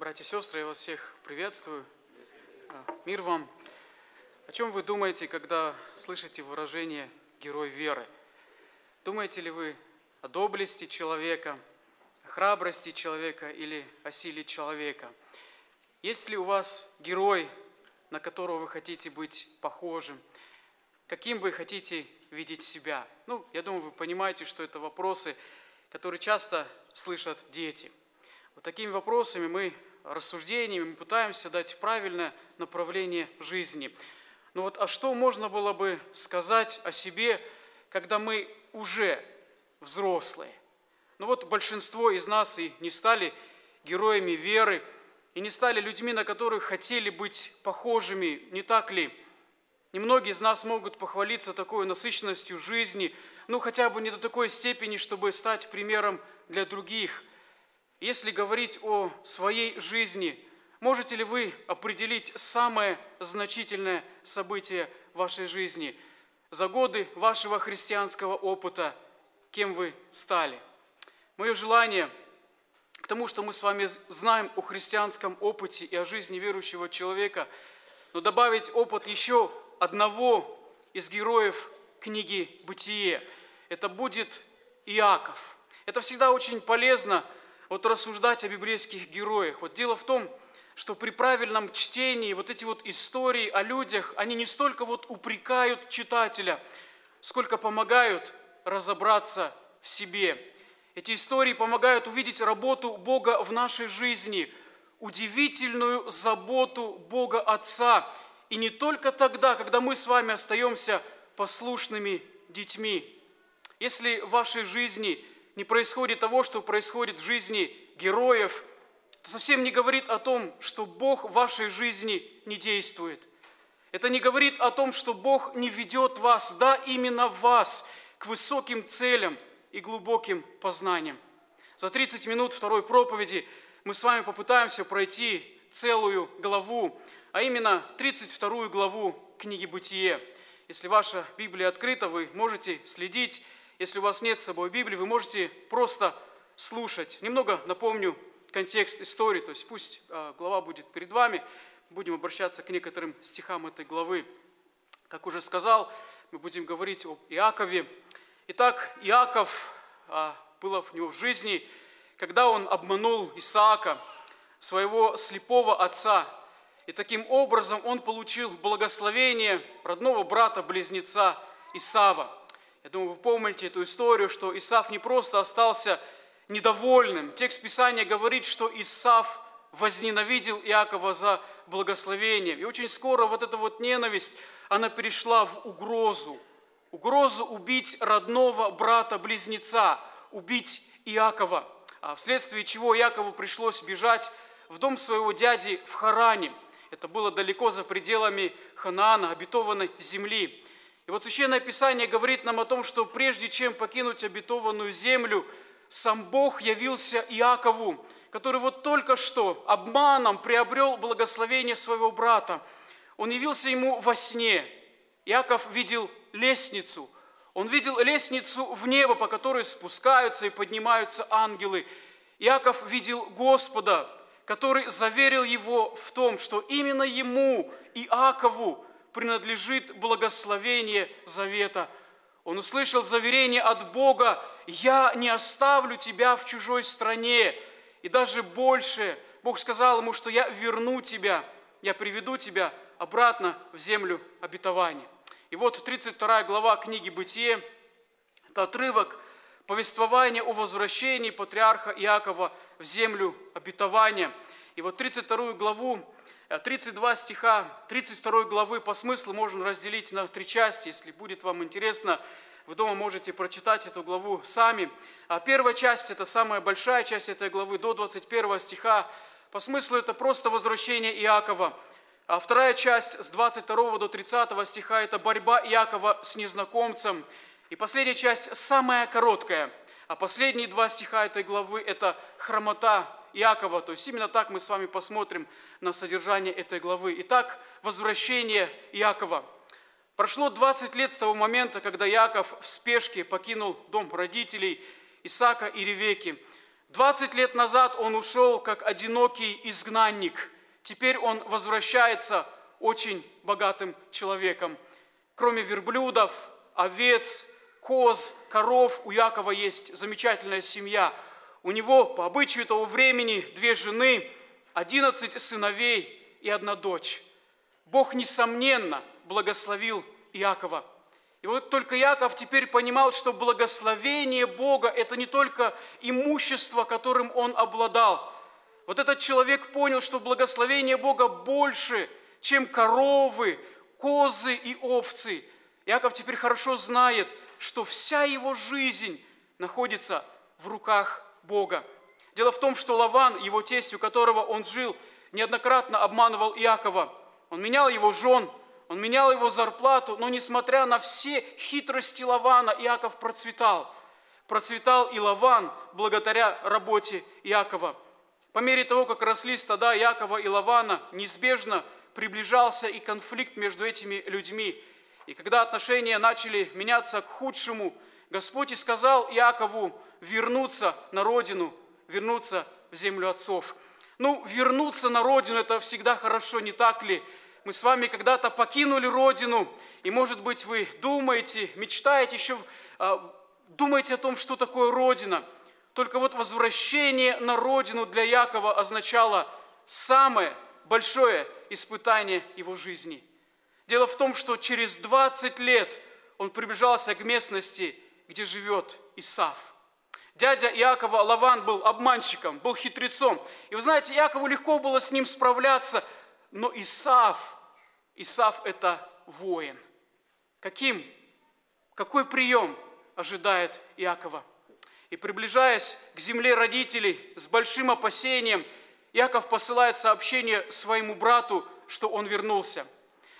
Братья и сестры, я вас всех приветствую. А, Мир вам. О чем вы думаете, когда слышите выражение «герой веры»? Думаете ли вы о доблести человека, о храбрости человека или о силе человека? Есть ли у вас герой, на которого вы хотите быть похожим? Каким вы хотите видеть себя? Ну, я думаю, вы понимаете, что это вопросы, которые часто слышат дети. Вот такими вопросами мы, рассуждениями, мы пытаемся дать правильное направление жизни. Ну вот, а что можно было бы сказать о себе, когда мы уже взрослые? Ну вот большинство из нас и не стали героями веры, и не стали людьми, на которых хотели быть похожими, не так ли? Немногие из нас могут похвалиться такой насыщенностью жизни, ну хотя бы не до такой степени, чтобы стать примером для других. Если говорить о своей жизни, можете ли вы определить самое значительное событие вашей жизни за годы вашего христианского опыта, кем вы стали? Мое желание к тому, что мы с вами знаем о христианском опыте и о жизни верующего человека, но добавить опыт еще одного из героев книги «Бытие». Это будет Иаков. Это всегда очень полезно – вот рассуждать о библейских героях. Вот дело в том, что при правильном чтении вот эти вот истории о людях, они не столько вот упрекают читателя, сколько помогают разобраться в себе. Эти истории помогают увидеть работу Бога в нашей жизни, удивительную заботу Бога Отца. И не только тогда, когда мы с вами остаемся послушными детьми. Если в вашей жизни не происходит того, что происходит в жизни героев, это совсем не говорит о том, что Бог в вашей жизни не действует. Это не говорит о том, что Бог не ведет вас, да, именно вас, к высоким целям и глубоким познаниям. За 30 минут второй проповеди мы с вами попытаемся пройти целую главу, а именно 32 главу книги «Бытие». Если ваша Библия открыта, вы можете следить если у вас нет с собой Библии, вы можете просто слушать. Немного напомню контекст истории, то есть пусть а, глава будет перед вами, будем обращаться к некоторым стихам этой главы. Как уже сказал, мы будем говорить об Иакове. Итак, Иаков, а, было в него в жизни, когда он обманул Исаака, своего слепого отца, и таким образом он получил благословение родного брата-близнеца Исава. Я думаю, вы помните эту историю, что Исаф не просто остался недовольным. Текст Писания говорит, что Исаф возненавидел Иакова за благословение. И очень скоро вот эта вот ненависть, она перешла в угрозу. Угрозу убить родного брата-близнеца, убить Иакова. А вследствие чего Иакову пришлось бежать в дом своего дяди в Харане. Это было далеко за пределами Ханаана, обетованной земли. И вот Священное Писание говорит нам о том, что прежде чем покинуть обетованную землю, сам Бог явился Иакову, который вот только что обманом приобрел благословение своего брата. Он явился ему во сне. Иаков видел лестницу. Он видел лестницу в небо, по которой спускаются и поднимаются ангелы. Иаков видел Господа, который заверил его в том, что именно ему, Иакову, принадлежит благословение завета. Он услышал заверение от Бога, «Я не оставлю тебя в чужой стране». И даже больше, Бог сказал ему, что «Я верну тебя, я приведу тебя обратно в землю обетования». И вот 32 глава книги «Бытие» – это отрывок повествования о возвращении патриарха Иакова в землю обетования. И вот 32 главу 32 стиха 32 главы по смыслу можно разделить на три части. Если будет вам интересно, вы дома можете прочитать эту главу сами. А первая часть – это самая большая часть этой главы, до 21 стиха. По смыслу это просто возвращение Иакова. А вторая часть с 22 до 30 стиха – это борьба Иакова с незнакомцем. И последняя часть самая короткая. А последние два стиха этой главы – это хромота Иакова. То есть именно так мы с вами посмотрим на содержание этой главы. Итак, возвращение Иакова. Прошло 20 лет с того момента, когда Иаков в спешке покинул дом родителей Исаака и Ревеки. 20 лет назад он ушел как одинокий изгнанник. Теперь он возвращается очень богатым человеком. Кроме верблюдов, овец, коз, коров, у Якова есть замечательная семья. У него по обычаю того времени две жены, 11 сыновей и одна дочь. Бог, несомненно, благословил Иакова. И вот только Яков теперь понимал, что благословение Бога – это не только имущество, которым он обладал. Вот этот человек понял, что благословение Бога больше, чем коровы, козы и овцы. Яков теперь хорошо знает, что вся его жизнь находится в руках Бога. Дело в том, что Лаван, его тесть, у которого он жил, неоднократно обманывал Иакова. Он менял его жен, он менял его зарплату, но несмотря на все хитрости Лавана, Иаков процветал. Процветал и Лаван благодаря работе Иакова. По мере того, как росли стада Иакова и Лавана, неизбежно приближался и конфликт между этими людьми. И когда отношения начали меняться к худшему, Господь и сказал Иакову вернуться на родину, вернуться в землю отцов. Ну, вернуться на родину – это всегда хорошо, не так ли? мы с вами когда-то покинули Родину, и, может быть, вы думаете, мечтаете еще, а, думаете о том, что такое Родина. Только вот возвращение на Родину для Якова означало самое большое испытание его жизни. Дело в том, что через 20 лет он приближался к местности, где живет Исав. Дядя Иакова Лаван был обманщиком, был хитрецом. И вы знаете, Иакову легко было с ним справляться – но Исав, Исав – это воин. Каким, какой прием ожидает Иакова? И приближаясь к земле родителей с большим опасением, Иаков посылает сообщение своему брату, что он вернулся.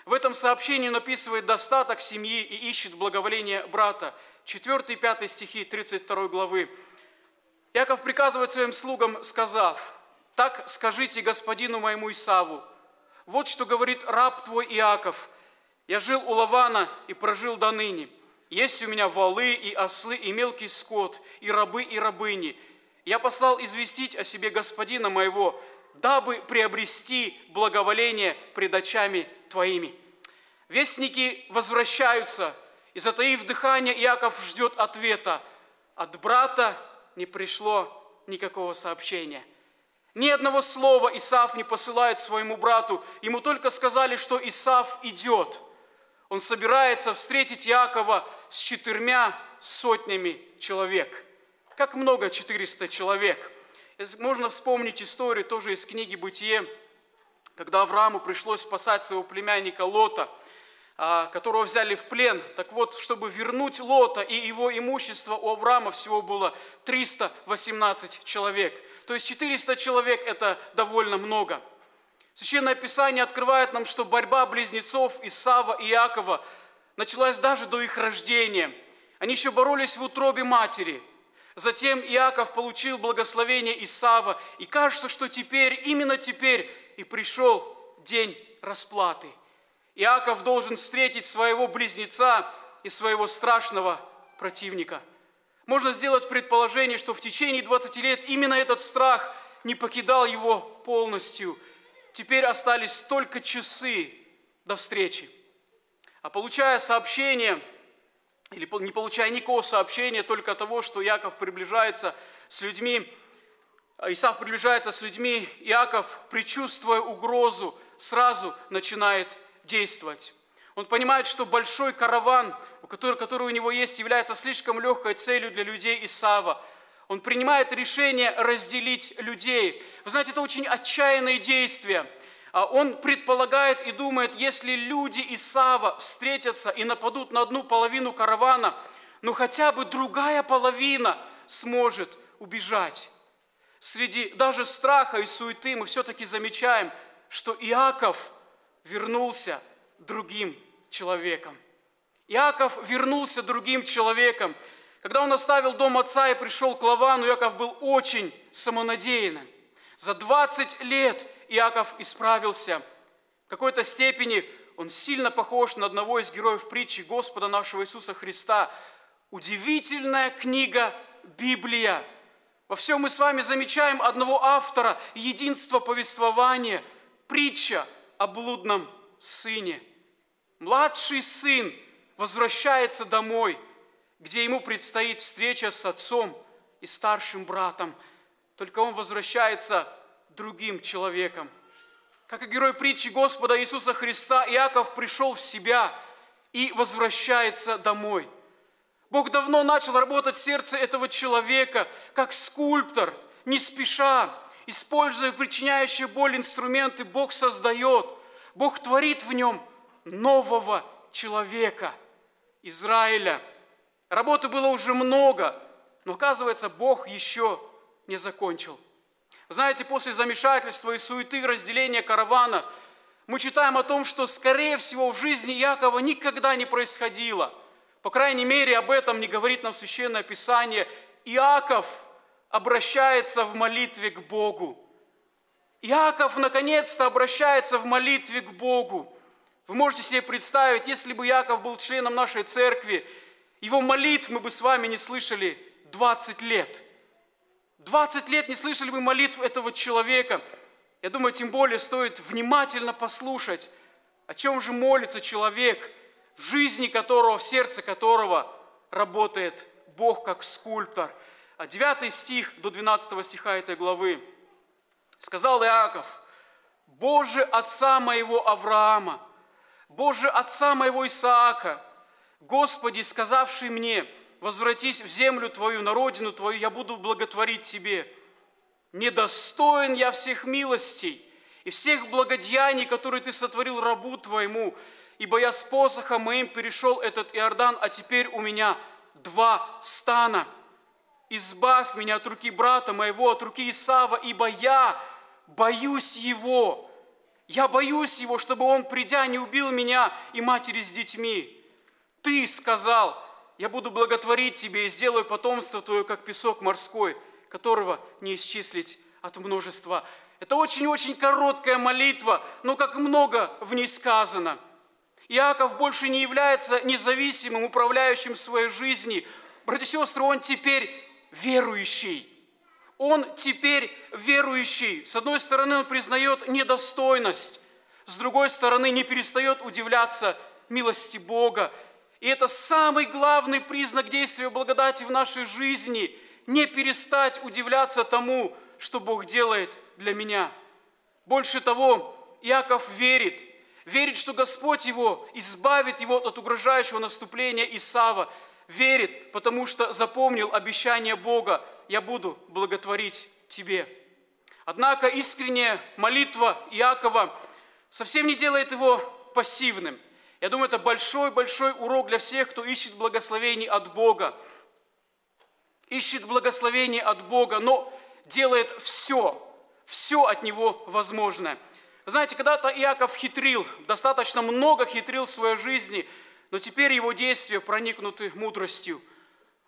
В этом сообщении он описывает достаток семьи и ищет благоволение брата. 4 и 5 стихи 32 главы. Иаков приказывает своим слугам, сказав, «Так скажите господину моему Исаву, вот что говорит раб твой Иаков. Я жил у Лавана и прожил до ныне. Есть у меня валы и ослы, и мелкий скот, и рабы, и рабыни. Я послал известить о себе господина моего, дабы приобрести благоволение пред очами твоими. Вестники возвращаются, и затаив дыхание, Иаков ждет ответа. От брата не пришло никакого сообщения. Ни одного слова Исаф не посылает своему брату. Ему только сказали, что Исаф идет. Он собирается встретить Иакова с четырьмя сотнями человек. Как много 400 человек? Можно вспомнить историю тоже из книги «Бытие», когда Аврааму пришлось спасать своего племянника Лота, которого взяли в плен. Так вот, чтобы вернуть Лота и его имущество, у Авраама всего было 318 человек – то есть 400 человек – это довольно много. Священное Писание открывает нам, что борьба близнецов Исава и Иакова началась даже до их рождения. Они еще боролись в утробе матери. Затем Иаков получил благословение Исава, и кажется, что теперь, именно теперь и пришел день расплаты. Иаков должен встретить своего близнеца и своего страшного противника – можно сделать предположение, что в течение 20 лет именно этот страх не покидал его полностью. Теперь остались только часы до встречи. А получая сообщение, или не получая никакого сообщения, только того, что Яков приближается с людьми, Исав приближается с людьми, Иаков, предчувствуя угрозу, сразу начинает действовать. Он понимает, что большой караван, который, который у него есть, является слишком легкой целью для людей Исава. Он принимает решение разделить людей. Вы знаете, это очень отчаянное действие. А он предполагает и думает, если люди Исава встретятся и нападут на одну половину каравана, ну хотя бы другая половина сможет убежать. Среди даже страха и суеты мы все-таки замечаем, что Иаков вернулся – другим человеком. Иаков вернулся другим человеком. Когда он оставил дом отца и пришел к Лавану, Иаков был очень самонадеянным. За 20 лет Иаков исправился. В какой-то степени он сильно похож на одного из героев притчи Господа нашего Иисуса Христа. Удивительная книга Библия. Во всем мы с вами замечаем одного автора, единство повествования, притча о блудном сыне. Младший сын возвращается домой, где ему предстоит встреча с отцом и старшим братом. Только он возвращается другим человеком. Как и герой притчи Господа Иисуса Христа, Иаков пришел в себя и возвращается домой. Бог давно начал работать в сердце этого человека, как скульптор, не спеша, используя причиняющие боль инструменты, Бог создает, Бог творит в нем нового человека, Израиля. Работы было уже много, но оказывается, Бог еще не закончил. Знаете, после замешательства и суеты разделения каравана мы читаем о том, что, скорее всего, в жизни Якова никогда не происходило. По крайней мере, об этом не говорит нам Священное Писание. Иаков обращается в молитве к Богу. Иаков наконец-то обращается в молитве к Богу. Вы можете себе представить, если бы Яков был членом нашей церкви, его молитв мы бы с вами не слышали 20 лет. 20 лет не слышали бы молитв этого человека. Я думаю, тем более стоит внимательно послушать, о чем же молится человек, в жизни которого, в сердце которого работает Бог как скульптор. А 9 стих до 12 стиха этой главы. Сказал Иаков, «Боже отца моего Авраама, Боже, отца моего Исаака, Господи, сказавший мне, возвратись в землю Твою, на родину Твою, я буду благотворить Тебе. Недостоин я всех милостей и всех благодеяний, которые Ты сотворил рабу Твоему, ибо я с посохом моим перешел этот Иордан, а теперь у меня два стана. Избавь меня от руки брата моего, от руки Исава, ибо я боюсь его, я боюсь его, чтобы он, придя, не убил меня и матери с детьми. Ты сказал, я буду благотворить тебе и сделаю потомство твое, как песок морской, которого не исчислить от множества. Это очень-очень короткая молитва, но как много в ней сказано. Иаков больше не является независимым управляющим своей жизни. Братья и сестры, он теперь верующий. Он теперь верующий. С одной стороны, он признает недостойность, с другой стороны, не перестает удивляться милости Бога. И это самый главный признак действия благодати в нашей жизни – не перестать удивляться тому, что Бог делает для меня. Больше того, Иаков верит, верит, что Господь его избавит его от угрожающего наступления Исава, верит, потому что запомнил обещание Бога я буду благотворить тебе. Однако искренняя молитва Иакова совсем не делает его пассивным. Я думаю, это большой-большой урок для всех, кто ищет благословений от Бога. Ищет благословений от Бога, но делает все, все от Него возможное. знаете, когда-то Иаков хитрил, достаточно много хитрил в своей жизни, но теперь его действия проникнуты мудростью.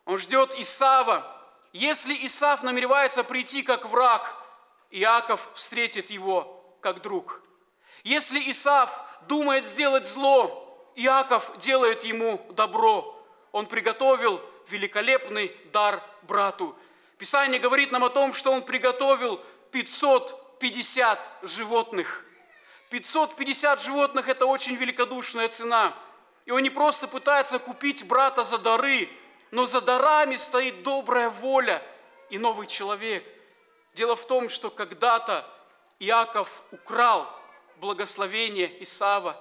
Он ждет Исава, если Исаф намеревается прийти как враг, Иаков встретит его как друг. Если Исаф думает сделать зло, Иаков делает ему добро. Он приготовил великолепный дар брату. Писание говорит нам о том, что он приготовил 550 животных. 550 животных – это очень великодушная цена. И он не просто пытается купить брата за дары – но за дарами стоит добрая воля и новый человек. Дело в том, что когда-то Иаков украл благословение Исава.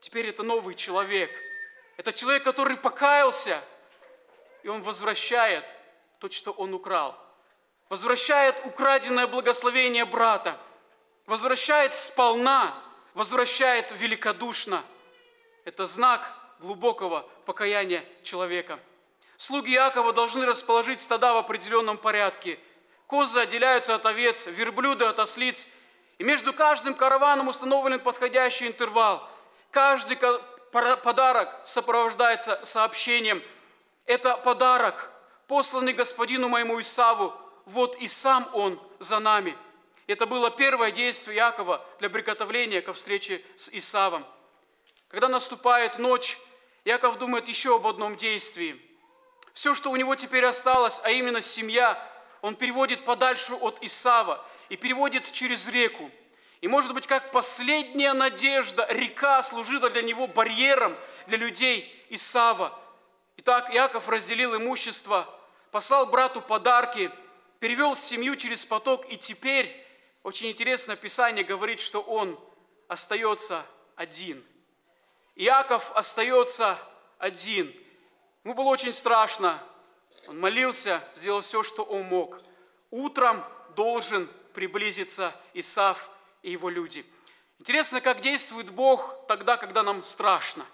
Теперь это новый человек. Это человек, который покаялся, и он возвращает то, что он украл. Возвращает украденное благословение брата. Возвращает сполна, возвращает великодушно. Это знак глубокого покаяния человека – Слуги Иакова должны расположить стада в определенном порядке. Козы отделяются от овец, верблюды от ослиц. И между каждым караваном установлен подходящий интервал. Каждый подарок сопровождается сообщением. Это подарок, посланный господину моему Исаву. Вот и сам он за нами. Это было первое действие Якова для приготовления ко встрече с Исавом. Когда наступает ночь, Яков думает еще об одном действии – все, что у него теперь осталось, а именно семья, он переводит подальше от Исава и переводит через реку. И, может быть, как последняя надежда, река служила для него барьером для людей Исава. Итак, Иаков разделил имущество, послал брату подарки, перевел семью через поток, и теперь, очень интересно, Писание говорит, что он остается один. Иаков остается один. Ему было очень страшно. Он молился, сделал все, что он мог. Утром должен приблизиться Исав и его люди. Интересно, как действует Бог тогда, когда нам страшно.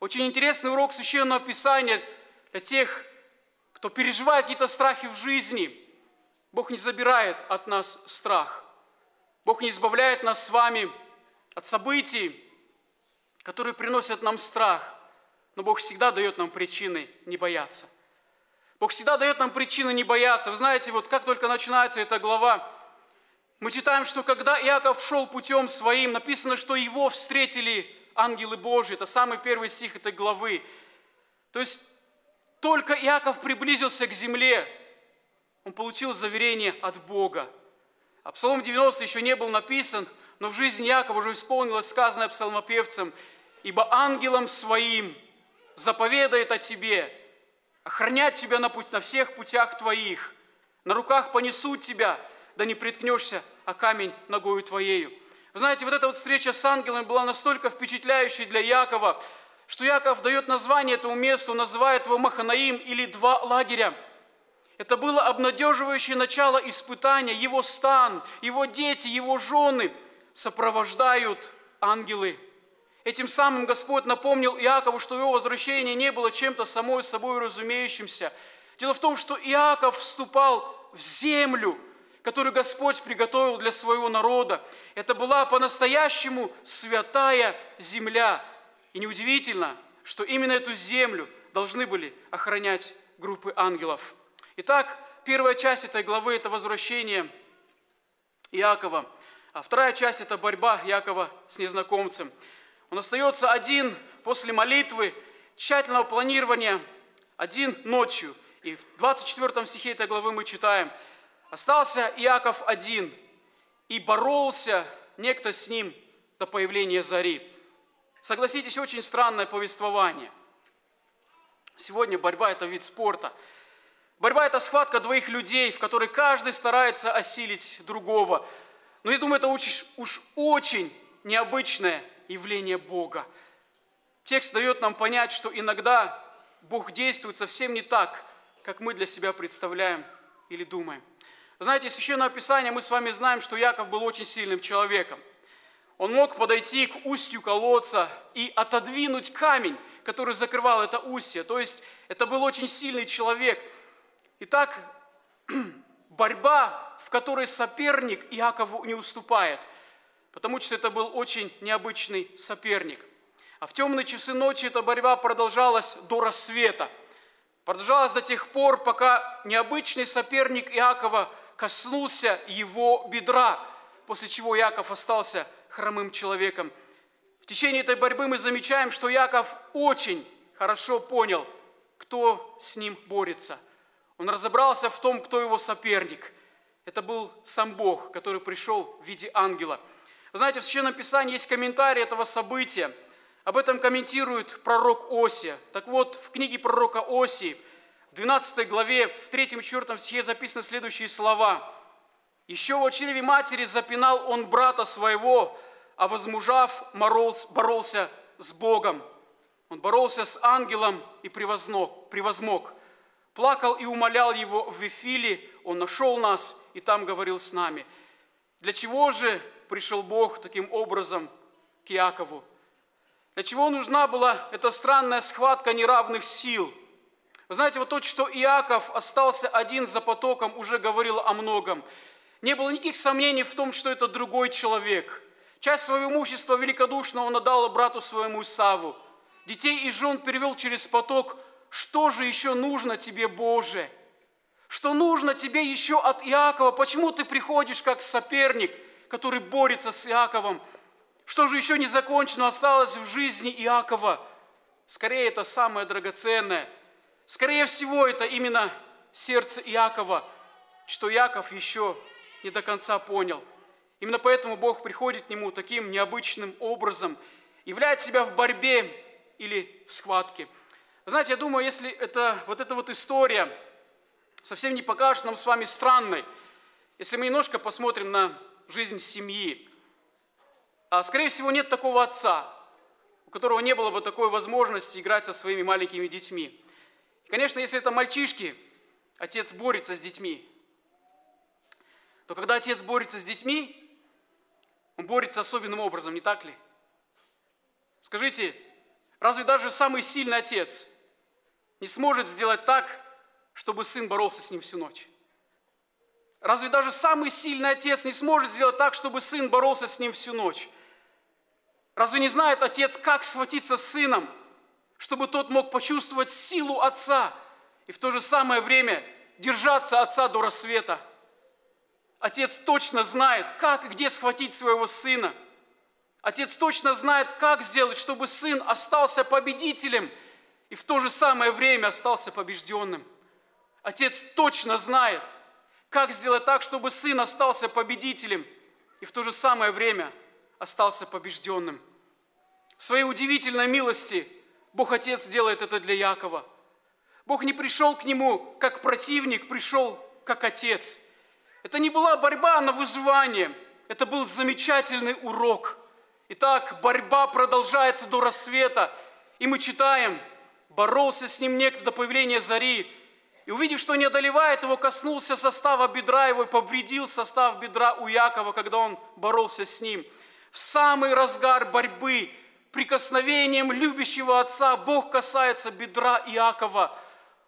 Очень интересный урок Священного Писания для тех, кто переживает какие-то страхи в жизни. Бог не забирает от нас страх. Бог не избавляет нас с вами от событий, которые приносят нам страх. Но Бог всегда дает нам причины не бояться. Бог всегда дает нам причины не бояться. Вы знаете, вот как только начинается эта глава, мы читаем, что когда Иаков шел путем своим, написано, что его встретили ангелы Божьи. Это самый первый стих этой главы. То есть только Иаков приблизился к земле, он получил заверение от Бога. А Псалом 90 еще не был написан, но в жизни Иакова уже исполнилось сказанное псалмопевцем, «Ибо ангелом своим заповедает о тебе, охранять тебя на, путь, на всех путях твоих, на руках понесут тебя, да не приткнешься о камень ногою твоею. Вы знаете, вот эта вот встреча с ангелами была настолько впечатляющей для Якова, что Яков дает название этому месту, называет его Маханаим или два лагеря. Это было обнадеживающее начало испытания. Его стан, его дети, его жены сопровождают ангелы. Этим самым Господь напомнил Иакову, что его возвращение не было чем-то самой собой разумеющимся. Дело в том, что Иаков вступал в землю – которую Господь приготовил для своего народа. Это была по-настоящему святая земля. И неудивительно, что именно эту землю должны были охранять группы ангелов. Итак, первая часть этой главы – это возвращение Иакова, а вторая часть – это борьба Иакова с незнакомцем. Он остается один после молитвы, тщательного планирования, один ночью. И в 24 стихе этой главы мы читаем – Остался Иаков один, и боролся некто с ним до появления зари. Согласитесь, очень странное повествование. Сегодня борьба – это вид спорта. Борьба – это схватка двоих людей, в которой каждый старается осилить другого. Но я думаю, это уж, уж очень необычное явление Бога. Текст дает нам понять, что иногда Бог действует совсем не так, как мы для себя представляем или думаем. Знаете, из Священного Писания мы с вами знаем, что Яков был очень сильным человеком. Он мог подойти к устью колодца и отодвинуть камень, который закрывал это устье. То есть это был очень сильный человек. Итак, борьба, в которой соперник Иакову не уступает, потому что это был очень необычный соперник. А в темные часы ночи эта борьба продолжалась до рассвета. Продолжалась до тех пор, пока необычный соперник Иакова – коснулся его бедра, после чего Яков остался хромым человеком. В течение этой борьбы мы замечаем, что Яков очень хорошо понял, кто с ним борется. Он разобрался в том, кто его соперник. Это был сам Бог, который пришел в виде ангела. Вы знаете, в Священном Писании есть комментарий этого события. Об этом комментирует пророк Осия. Так вот, в книге пророка Осии – в 12 главе, в 3-4 стихе записаны следующие слова. «Еще в очереве матери запинал он брата своего, а возмужав, боролся с Богом. Он боролся с ангелом и превозног, превозмог. Плакал и умолял его в Вифиле, он нашел нас и там говорил с нами. Для чего же пришел Бог таким образом к Иакову? Для чего нужна была эта странная схватка неравных сил – вы знаете, вот то, что Иаков остался один за потоком, уже говорило о многом. Не было никаких сомнений в том, что это другой человек. Часть своего имущества великодушно он отдал брату своему Исаву. Детей и жен перевел через поток. Что же еще нужно тебе, Боже? Что нужно тебе еще от Иакова? Почему ты приходишь как соперник, который борется с Иаковом? Что же еще не закончено осталось в жизни Иакова? Скорее, это самое драгоценное – Скорее всего, это именно сердце Иакова, что Яков еще не до конца понял. Именно поэтому Бог приходит к нему таким необычным образом, являет себя в борьбе или в схватке. Знаете, я думаю, если это, вот эта вот история совсем не покажет нам с вами странной, если мы немножко посмотрим на жизнь семьи, а, скорее всего, нет такого отца, у которого не было бы такой возможности играть со своими маленькими детьми. И, конечно, если это мальчишки, отец борется с детьми, то когда отец борется с детьми, он борется особенным образом, не так ли? Скажите, разве даже самый сильный отец не сможет сделать так, чтобы сын боролся с ним всю ночь? Разве даже самый сильный отец не сможет сделать так, чтобы сын боролся с ним всю ночь? Разве не знает отец, как схватиться с сыном, чтобы тот мог почувствовать силу отца и в то же самое время держаться отца до рассвета? Отец точно знает, как и где схватить своего сына. Отец точно знает, как сделать, чтобы сын остался победителем и в то же самое время остался побежденным. Отец точно знает, как сделать так, чтобы сын остался победителем и в то же самое время остался побежденным. В своей удивительной милости Бог Отец делает это для Якова. Бог не пришел к нему как противник, пришел как Отец – это не была борьба на выживание, это был замечательный урок. Итак, борьба продолжается до рассвета, и мы читаем, боролся с ним некто до появления зари, и увидев, что не одолевает его, коснулся состава бедра его и повредил состав бедра у Якова, когда он боролся с ним. В самый разгар борьбы, прикосновением любящего отца, Бог касается бедра Иакова.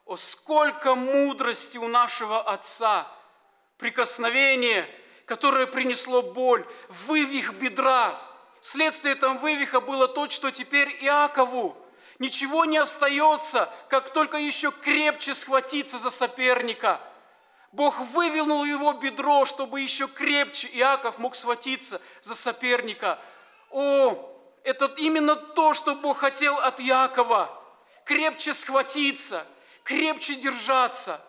О, сколько мудрости у нашего отца! прикосновение, которое принесло боль, вывих бедра. Следствие там вывиха было то, что теперь Иакову ничего не остается, как только еще крепче схватиться за соперника. Бог вывел его бедро, чтобы еще крепче Иаков мог схватиться за соперника. О, это именно то, что Бог хотел от Якова. Крепче схватиться, крепче держаться.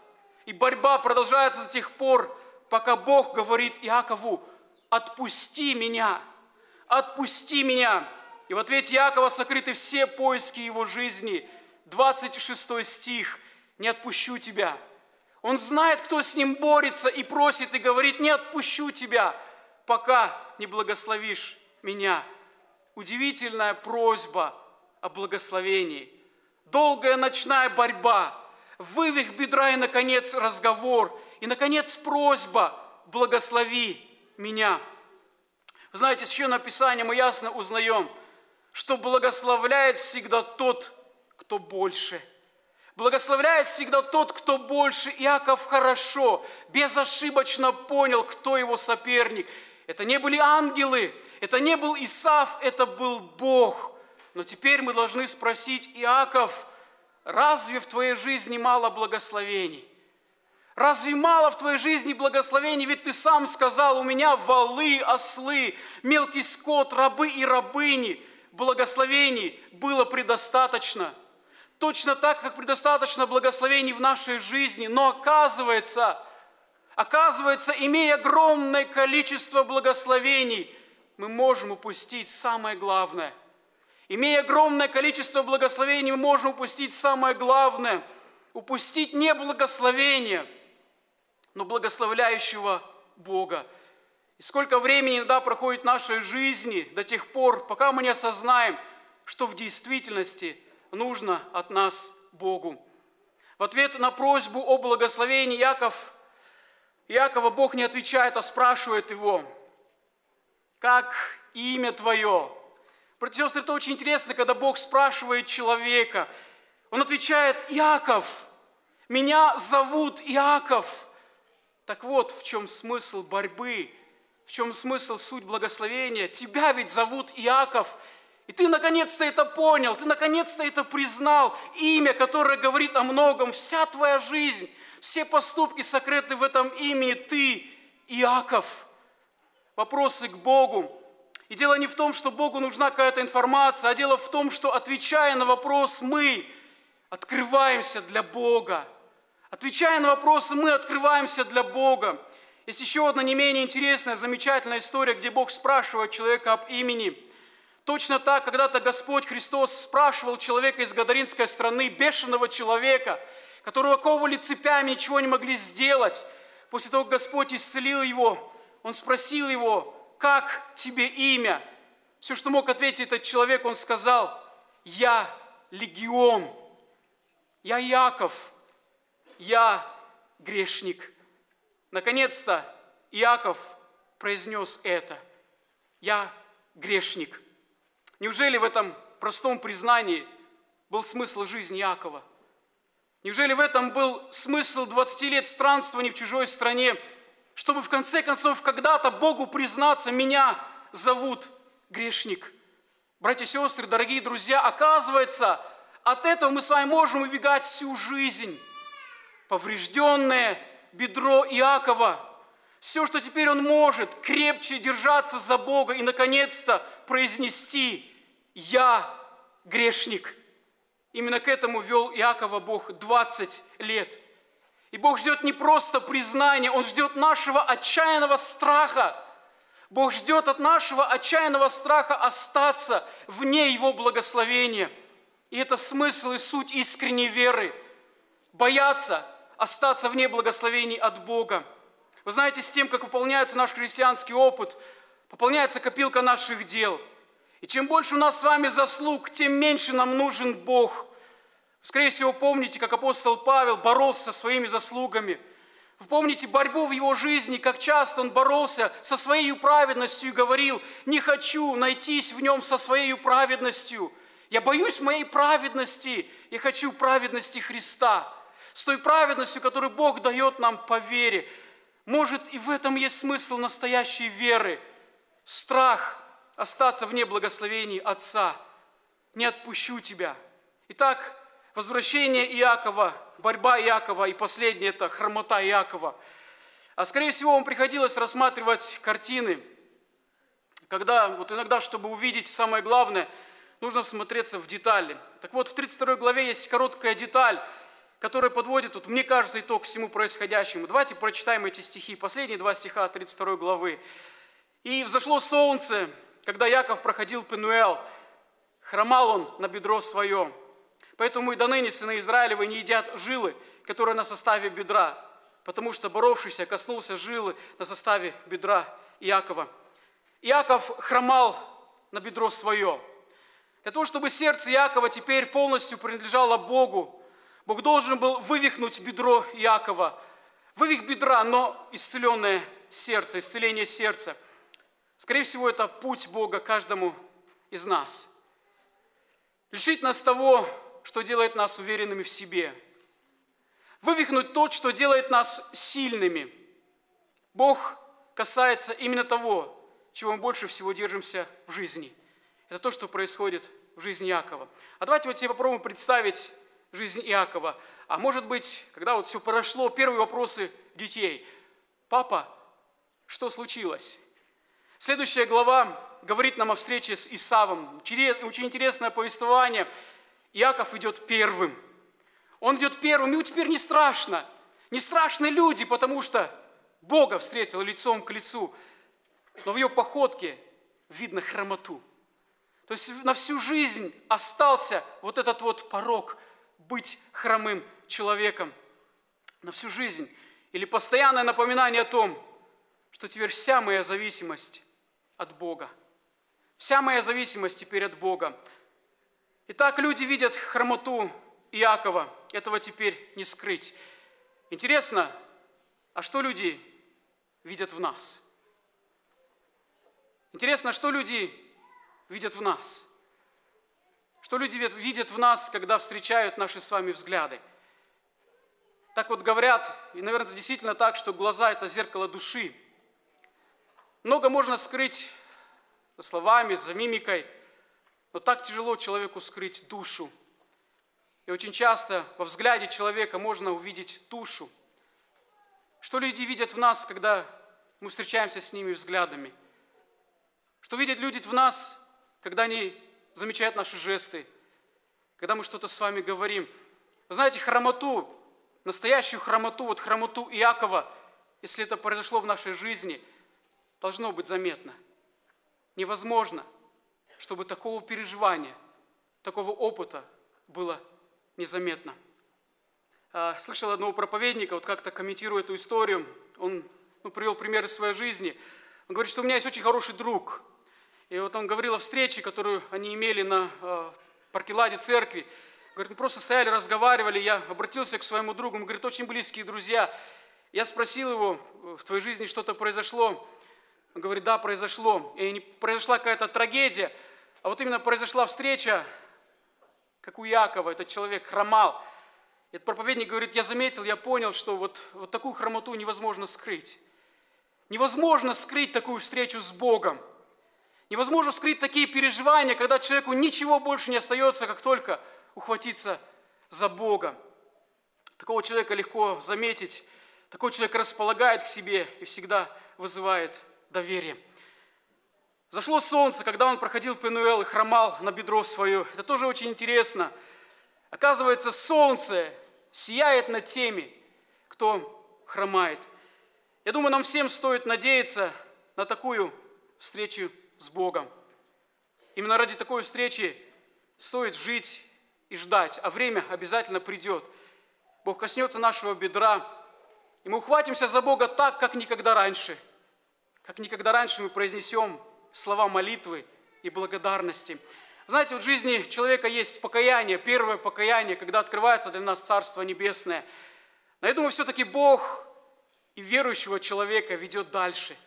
И борьба продолжается до тех пор, пока Бог говорит Иакову, отпусти меня, отпусти меня. И в ответе Иакова сокрыты все поиски его жизни. 26 стих, не отпущу тебя. Он знает, кто с ним борется и просит, и говорит, не отпущу тебя, пока не благословишь меня. Удивительная просьба о благословении. Долгая ночная борьба, вывих бедра и, наконец, разговор – и, наконец, просьба «благослови меня». Вы знаете, с Священного Писания мы ясно узнаем, что благословляет всегда тот, кто больше. Благословляет всегда тот, кто больше. Иаков хорошо, безошибочно понял, кто его соперник. Это не были ангелы, это не был Исав, это был Бог. Но теперь мы должны спросить, Иаков, разве в твоей жизни мало благословений? Разве мало в твоей жизни благословений? Ведь ты сам сказал, у меня валы, ослы, мелкий скот, рабы и рабыни. Благословений было предостаточно. Точно так, как предостаточно благословений в нашей жизни. Но оказывается, оказывается, имея огромное количество благословений, мы можем упустить самое главное. Имея огромное количество благословений, мы можем упустить самое главное. Упустить не благословение – но благословляющего Бога. И сколько времени иногда проходит в нашей жизни до тех пор, пока мы не осознаем, что в действительности нужно от нас Богу. В ответ на просьбу о благословении Яков, Якова Бог не отвечает, а спрашивает его, как имя твое? Братья сестры, это очень интересно, когда Бог спрашивает человека. Он отвечает, Яков, меня зовут Яков. Так вот, в чем смысл борьбы, в чем смысл суть благословения. Тебя ведь зовут Иаков, и ты наконец-то это понял, ты наконец-то это признал. Имя, которое говорит о многом, вся твоя жизнь, все поступки сокрыты в этом имени. Ты Иаков. Вопросы к Богу. И дело не в том, что Богу нужна какая-то информация, а дело в том, что отвечая на вопрос, мы открываемся для Бога Отвечая на вопросы, мы открываемся для Бога. Есть еще одна не менее интересная, замечательная история, где Бог спрашивает человека об имени. Точно так, когда-то Господь Христос спрашивал человека из Гадаринской страны, бешеного человека, которого ковали цепями, ничего не могли сделать. После того, как Господь исцелил его, Он спросил его, как тебе имя? Все, что мог ответить этот человек, он сказал, я легион, я Яков, я грешник. Наконец-то Иаков произнес это. Я грешник. Неужели в этом простом признании был смысл жизни Иакова? Неужели в этом был смысл 20 лет странствования в чужой стране, чтобы в конце концов когда-то Богу признаться, меня зовут грешник? Братья и сестры, дорогие друзья, оказывается, от этого мы с вами можем убегать всю жизнь. Поврежденное бедро Иакова, все, что теперь он может, крепче держаться за Бога и, наконец-то, произнести «Я грешник». Именно к этому вел Иакова Бог 20 лет. И Бог ждет не просто признания, Он ждет нашего отчаянного страха. Бог ждет от нашего отчаянного страха остаться вне Его благословения. И это смысл и суть искренней веры. Бояться остаться вне благословений от Бога. Вы знаете, с тем, как выполняется наш христианский опыт, пополняется копилка наших дел. И чем больше у нас с вами заслуг, тем меньше нам нужен Бог. Скорее всего, помните, как апостол Павел боролся со своими заслугами. Вы помните борьбу в его жизни, как часто он боролся со своей праведностью и говорил, не хочу найтись в нем со своей праведностью. Я боюсь моей праведности, я хочу праведности Христа. С той праведностью, которую Бог дает нам по вере. Может, и в этом есть смысл настоящей веры. Страх остаться вне благословений Отца. Не отпущу тебя. Итак, возвращение Иакова, борьба Иакова и последнее – это хромота Иакова. А скорее всего, вам приходилось рассматривать картины, когда вот иногда, чтобы увидеть самое главное, нужно всмотреться в детали. Так вот, в 32 главе есть короткая деталь – который подводит, вот, мне кажется, итог всему происходящему. Давайте прочитаем эти стихи, последние два стиха 32 главы. «И взошло солнце, когда Яков проходил Пенуэл, хромал он на бедро свое. Поэтому и до ныне сыны Израилевы не едят жилы, которые на составе бедра, потому что боровшийся коснулся жилы на составе бедра Иакова. Иаков хромал на бедро свое. Для того, чтобы сердце Иакова теперь полностью принадлежало Богу, Бог должен был вывихнуть бедро Иакова. Вывих бедра, но исцеленное сердце, исцеление сердца. Скорее всего, это путь Бога каждому из нас. Лишить нас того, что делает нас уверенными в себе. Вывихнуть то, что делает нас сильными. Бог касается именно того, чего мы больше всего держимся в жизни. Это то, что происходит в жизни Якова. А давайте вот себе попробуем представить жизнь Иакова. А может быть, когда вот все прошло, первые вопросы детей. Папа, что случилось? Следующая глава говорит нам о встрече с Исавом. Очень интересное повествование. Иаков идет первым. Он идет первым, ему теперь не страшно. Не страшны люди, потому что Бога встретил лицом к лицу. Но в ее походке видно хромоту. То есть на всю жизнь остался вот этот вот порог быть хромым человеком на всю жизнь. Или постоянное напоминание о том, что теперь вся моя зависимость от Бога. Вся моя зависимость теперь от Бога. Итак, люди видят хромоту Иакова. Этого теперь не скрыть. Интересно, а что люди видят в нас? Интересно, что люди видят в нас? Что люди видят в нас, когда встречают наши с вами взгляды? Так вот говорят, и, наверное, это действительно так, что глаза – это зеркало души. Много можно скрыть словами, за мимикой, но так тяжело человеку скрыть душу. И очень часто во взгляде человека можно увидеть душу. Что люди видят в нас, когда мы встречаемся с ними взглядами? Что видят люди в нас, когда они замечает наши жесты, когда мы что-то с вами говорим. Вы знаете, хромоту настоящую хромоту, вот хромоту Иакова, если это произошло в нашей жизни, должно быть заметно. Невозможно, чтобы такого переживания, такого опыта было незаметно. А, слышал одного проповедника, вот как-то комментируя эту историю, он ну, привел пример из своей жизни. Он говорит, что у меня есть очень хороший друг. И вот он говорил о встрече, которую они имели на э, Паркеладе церкви. Говорит, мы просто стояли, разговаривали, я обратился к своему другу, он говорит, очень близкие друзья. Я спросил его, в твоей жизни что-то произошло? Он говорит, да, произошло. И не произошла какая-то трагедия, а вот именно произошла встреча, как у Якова, этот человек хромал. Этот проповедник говорит, я заметил, я понял, что вот, вот такую хромоту невозможно скрыть. Невозможно скрыть такую встречу с Богом. Невозможно скрыть такие переживания, когда человеку ничего больше не остается, как только ухватиться за Бога. Такого человека легко заметить, такой человек располагает к себе и всегда вызывает доверие. Зашло солнце, когда он проходил Пенуэл и хромал на бедро свое. Это тоже очень интересно. Оказывается, солнце сияет над теми, кто хромает. Я думаю, нам всем стоит надеяться на такую встречу с Богом. Именно ради такой встречи стоит жить и ждать, а время обязательно придет. Бог коснется нашего бедра, и мы ухватимся за Бога так, как никогда раньше. Как никогда раньше мы произнесем слова молитвы и благодарности. Знаете, в жизни человека есть покаяние, первое покаяние, когда открывается для нас Царство Небесное. Но я думаю, все-таки Бог и верующего человека ведет дальше.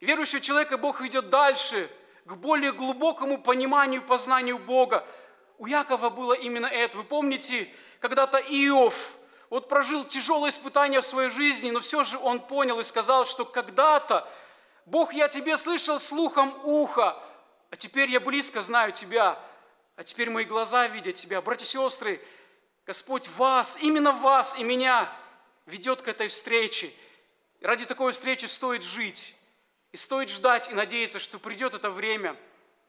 Верующего человека Бог ведет дальше, к более глубокому пониманию познанию Бога – у Якова было именно это. Вы помните, когда-то Иов, вот прожил тяжелое испытание в своей жизни, но все же он понял и сказал, что когда-то, Бог, я тебе слышал слухом уха, а теперь я близко знаю тебя, а теперь мои глаза видят тебя. Братья и сестры, Господь вас, именно вас и меня ведет к этой встрече. Ради такой встречи стоит жить. И стоит ждать и надеяться, что придет это время,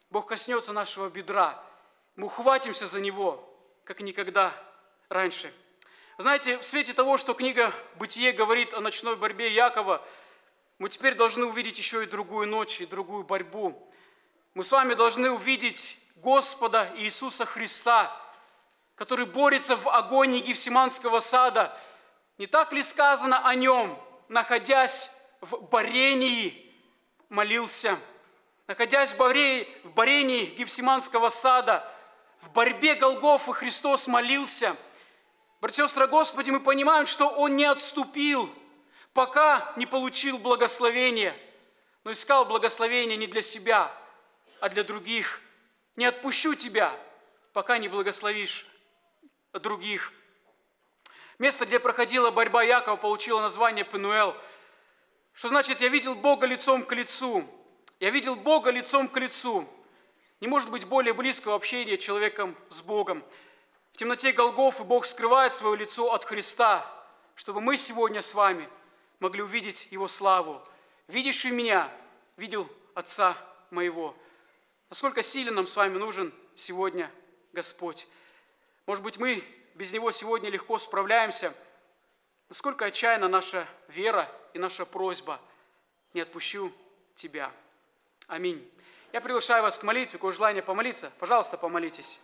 Бог коснется нашего бедра – мы ухватимся за него, как никогда раньше. Знаете, в свете того, что книга «Бытие» говорит о ночной борьбе Якова, мы теперь должны увидеть еще и другую ночь, и другую борьбу. Мы с вами должны увидеть Господа Иисуса Христа, который борется в агонии Гефсиманского сада. Не так ли сказано о нем, находясь в борении, молился? Находясь в борении Гефсиманского сада – в борьбе Голгофа Христос молился. Братья и сестры, Господи, мы понимаем, что Он не отступил, пока не получил благословение, но искал благословение не для себя, а для других. Не отпущу тебя, пока не благословишь других. Место, где проходила борьба Якова, получило название Пенуэл. Что значит, я видел Бога лицом к лицу. Я видел Бога лицом к лицу. Не может быть более близкого общения человеком с Богом. В темноте Голгофы Бог скрывает свое лицо от Христа, чтобы мы сегодня с вами могли увидеть Его славу. Видящий меня, видел Отца моего. Насколько силен нам с вами нужен сегодня Господь. Может быть, мы без Него сегодня легко справляемся. Насколько отчаянна наша вера и наша просьба. Не отпущу Тебя. Аминь. Я приглашаю вас к молитве, кое желание помолиться. Пожалуйста, помолитесь.